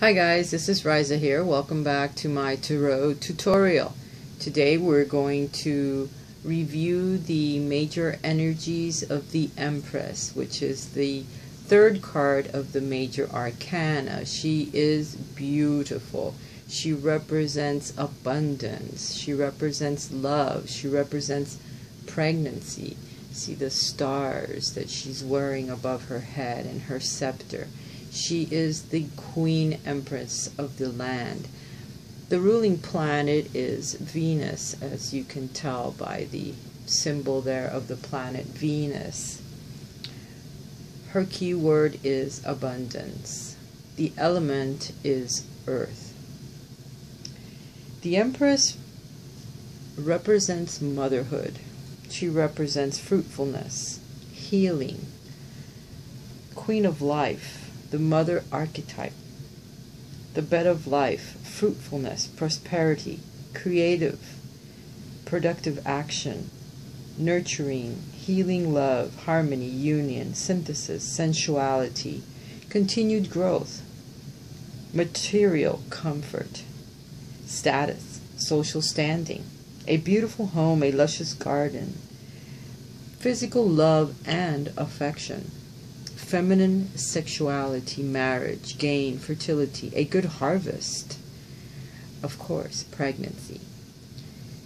Hi guys, this is Raisa here. Welcome back to my Tarot tutorial. Today we're going to review the major energies of the Empress, which is the third card of the major arcana. She is beautiful. She represents abundance. She represents love. She represents pregnancy. See the stars that she's wearing above her head and her scepter. She is the queen empress of the land. The ruling planet is Venus, as you can tell by the symbol there of the planet Venus. Her key word is abundance. The element is earth. The Empress represents motherhood. She represents fruitfulness, healing, queen of life, the mother archetype, the bed of life, fruitfulness, prosperity, creative, productive action, nurturing, healing love, harmony, union, synthesis, sensuality, continued growth, material comfort, status, social standing, a beautiful home, a luscious garden, physical love and affection feminine sexuality, marriage, gain, fertility, a good harvest, of course, pregnancy,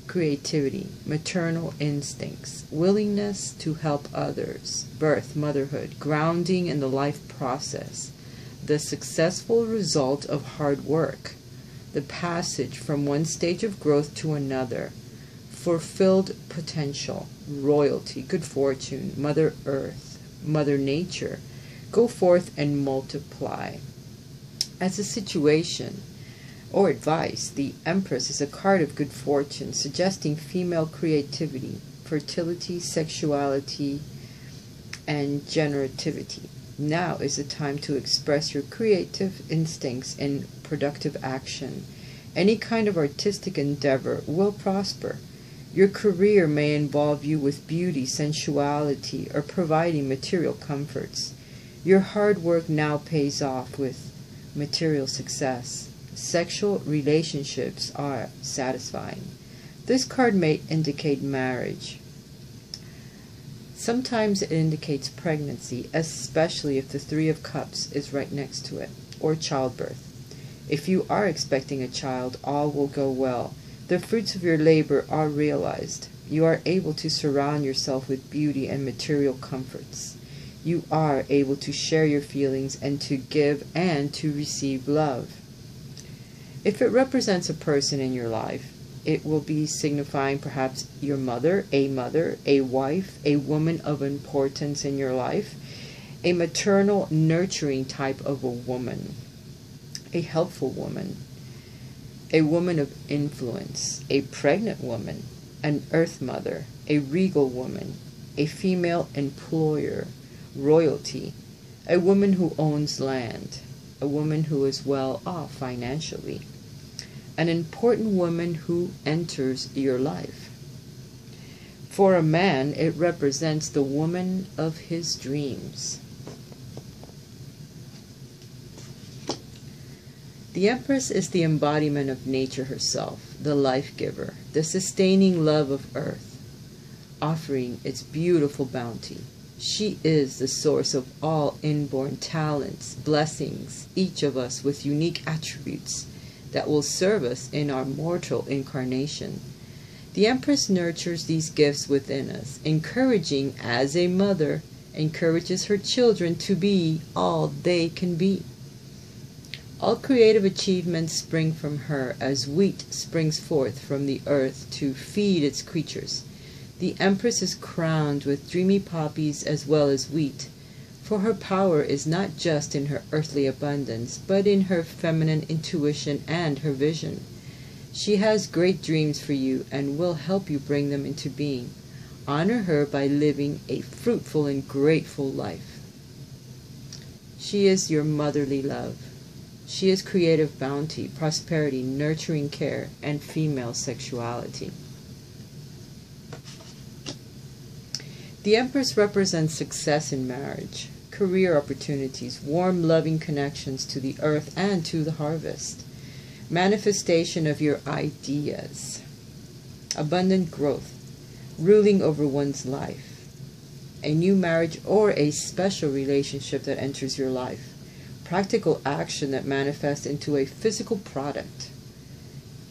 creativity, maternal instincts, willingness to help others, birth, motherhood, grounding in the life process, the successful result of hard work, the passage from one stage of growth to another, fulfilled potential, royalty, good fortune, Mother Earth, Mother Nature, Go forth and multiply. As a situation or advice, the Empress is a card of good fortune, suggesting female creativity, fertility, sexuality, and generativity. Now is the time to express your creative instincts in productive action. Any kind of artistic endeavor will prosper. Your career may involve you with beauty, sensuality, or providing material comforts. Your hard work now pays off with material success. Sexual relationships are satisfying. This card may indicate marriage. Sometimes it indicates pregnancy, especially if the Three of Cups is right next to it, or childbirth. If you are expecting a child, all will go well. The fruits of your labor are realized. You are able to surround yourself with beauty and material comforts you are able to share your feelings and to give and to receive love. If it represents a person in your life, it will be signifying perhaps your mother, a mother, a wife, a woman of importance in your life, a maternal, nurturing type of a woman, a helpful woman, a woman of influence, a pregnant woman, an earth mother, a regal woman, a female employer, royalty, a woman who owns land, a woman who is well off financially, an important woman who enters your life. For a man, it represents the woman of his dreams. The Empress is the embodiment of nature herself, the life giver, the sustaining love of earth, offering its beautiful bounty. She is the source of all inborn talents, blessings, each of us with unique attributes that will serve us in our mortal incarnation. The Empress nurtures these gifts within us, encouraging as a mother encourages her children to be all they can be. All creative achievements spring from her as wheat springs forth from the earth to feed its creatures. The Empress is crowned with dreamy poppies as well as wheat, for her power is not just in her earthly abundance, but in her feminine intuition and her vision. She has great dreams for you and will help you bring them into being. Honor her by living a fruitful and grateful life. She is your motherly love. She is creative bounty, prosperity, nurturing care, and female sexuality. The Empress represents success in marriage, career opportunities, warm, loving connections to the earth and to the harvest, manifestation of your ideas, abundant growth, ruling over one's life, a new marriage or a special relationship that enters your life, practical action that manifests into a physical product,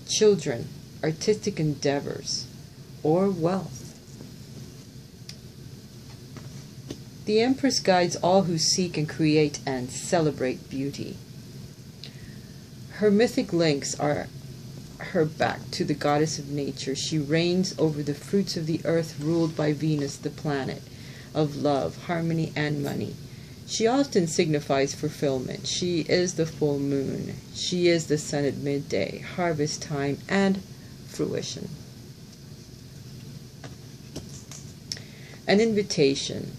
children, artistic endeavors, or wealth. The Empress guides all who seek and create and celebrate beauty. Her mythic links are her back to the goddess of nature. She reigns over the fruits of the earth, ruled by Venus, the planet of love, harmony, and money. She often signifies fulfillment. She is the full moon. She is the sun at midday, harvest time, and fruition. An invitation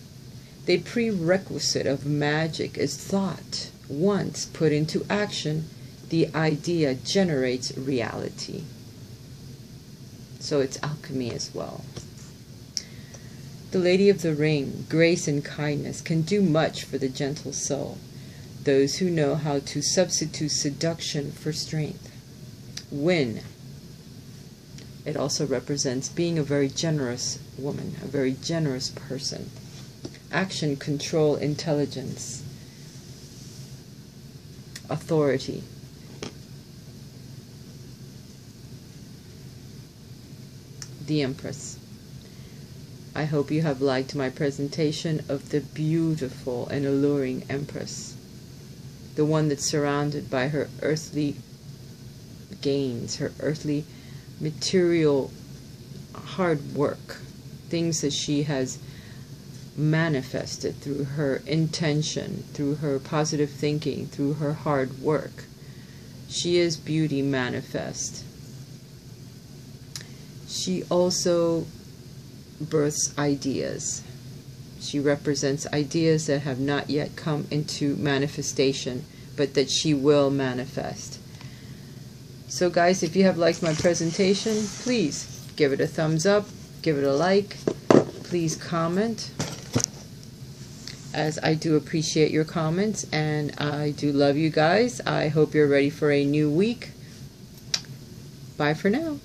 the prerequisite of magic is thought. Once put into action, the idea generates reality. So it's alchemy as well. The Lady of the Ring, grace and kindness, can do much for the gentle soul. Those who know how to substitute seduction for strength win. It also represents being a very generous woman, a very generous person action, control, intelligence, authority. The Empress. I hope you have liked my presentation of the beautiful and alluring Empress, the one that's surrounded by her earthly gains, her earthly material hard work, things that she has manifested through her intention, through her positive thinking, through her hard work. She is beauty manifest. She also births ideas. She represents ideas that have not yet come into manifestation, but that she will manifest. So guys, if you have liked my presentation, please give it a thumbs up, give it a like, please comment as I do appreciate your comments and I do love you guys. I hope you're ready for a new week. Bye for now.